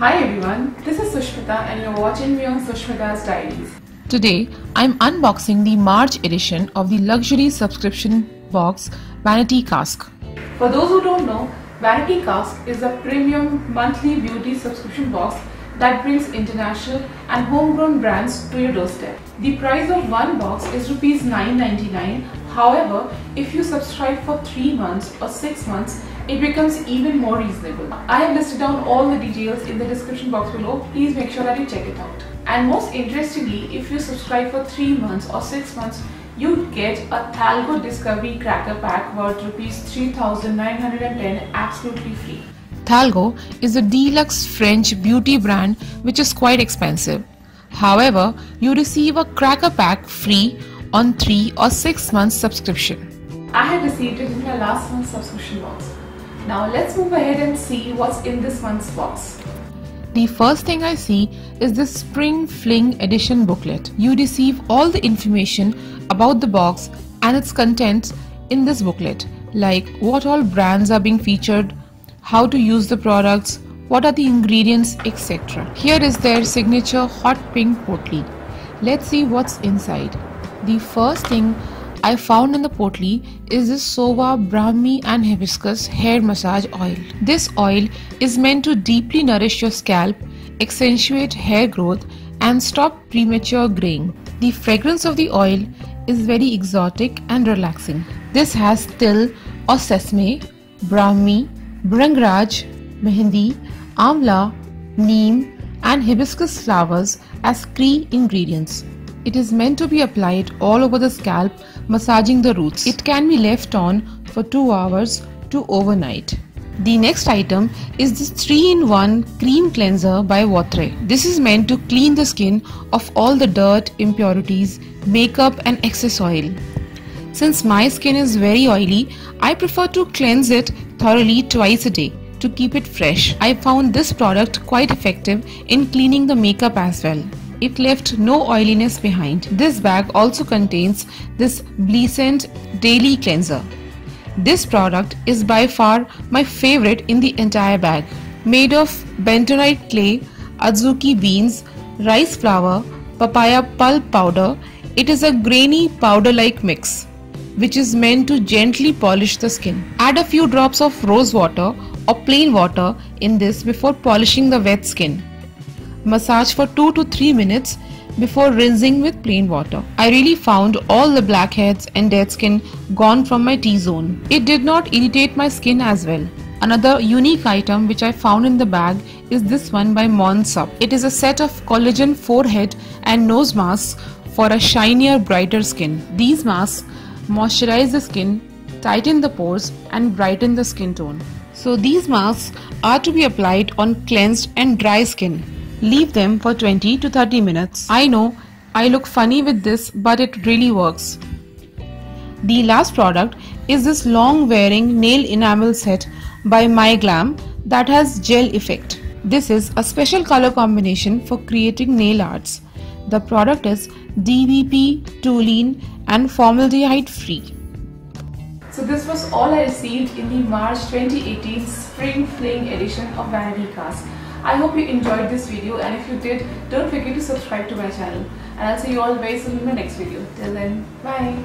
Hi everyone, this is Sushmita and you're watching me on Sushmita's Diaries. Today, I'm unboxing the March edition of the luxury subscription box Vanity Cask. For those who don't know, Vanity Cask is a premium monthly beauty subscription box that brings international and homegrown brands to your doorstep. The price of one box is rupees 9.99. However, if you subscribe for 3 months or 6 months, it becomes even more reasonable. I have listed down all the details in the description box below. Please make sure that you check it out. And most interestingly, if you subscribe for 3 months or 6 months, you get a Thalgo Discovery Cracker Pack worth rupees 3910 absolutely free. Thalgo is a deluxe French beauty brand which is quite expensive. However, you receive a cracker pack free on 3 or 6 months subscription. I have received it in my last month's subscription box. Now let's move ahead and see what's in this month's box. The first thing I see is the Spring Fling edition booklet. You receive all the information about the box and its contents in this booklet, like what all brands are being featured, how to use the products, what are the ingredients, etc. Here is their signature hot pink potli. Let's see what's inside. The first thing I found in the potli is this Sova Brahmi and Hibiscus hair massage oil. This oil is meant to deeply nourish your scalp, accentuate hair growth and stop premature graying. The fragrance of the oil is very exotic and relaxing. This has til or sesame, Brahmi, Bhringraj, Mehendi, Amla, Neem and hibiscus flowers as key ingredients. It is meant to be applied all over the scalp, massaging the roots. It can be left on for 2 hours to overnight. The next item is this 3-in-1 cream cleanser by Votre. This is meant to clean the skin of all the dirt, impurities, makeup and excess oil. Since my skin is very oily, I prefer to cleanse it thoroughly twice a day to keep it fresh. I found this product quite effective in cleaning the makeup as well. It left no oiliness behind. This bag also contains this Bliscent Daily Cleanser. This product is by far my favorite in the entire bag. Made of bentonite clay, azuki beans, rice flour, papaya pulp powder, it is a grainy powder-like mix which is meant to gently polish the skin. Add a few drops of rose water or plain water in this before polishing the wet skin. Massage for 2 to 3 minutes before rinsing with plain water. I really found all the blackheads and dead skin gone from my T-zone. It did not irritate my skin as well. Another unique item which I found in the bag is this one by Mond'Sub. It is a set of collagen forehead and nose masks for a shinier, brighter skin. These masks moisturize the skin, tighten the pores and brighten the skin tone. So these masks are to be applied on cleansed and dry skin. Leave them for 20 to 30 minutes. I know I look funny with this but it really works. The last product is this long wearing nail enamel set by MyGlamm that has gel effect. This is a special color combination for creating nail arts. The product is DBP, toluene and formaldehyde free. So this was all I received in the March 2018 Spring Fling edition of Vanity Cask. I hope you enjoyed this video and if you did, don't forget to subscribe to my channel. And I'll see you all very soon in my next video. Till then, bye.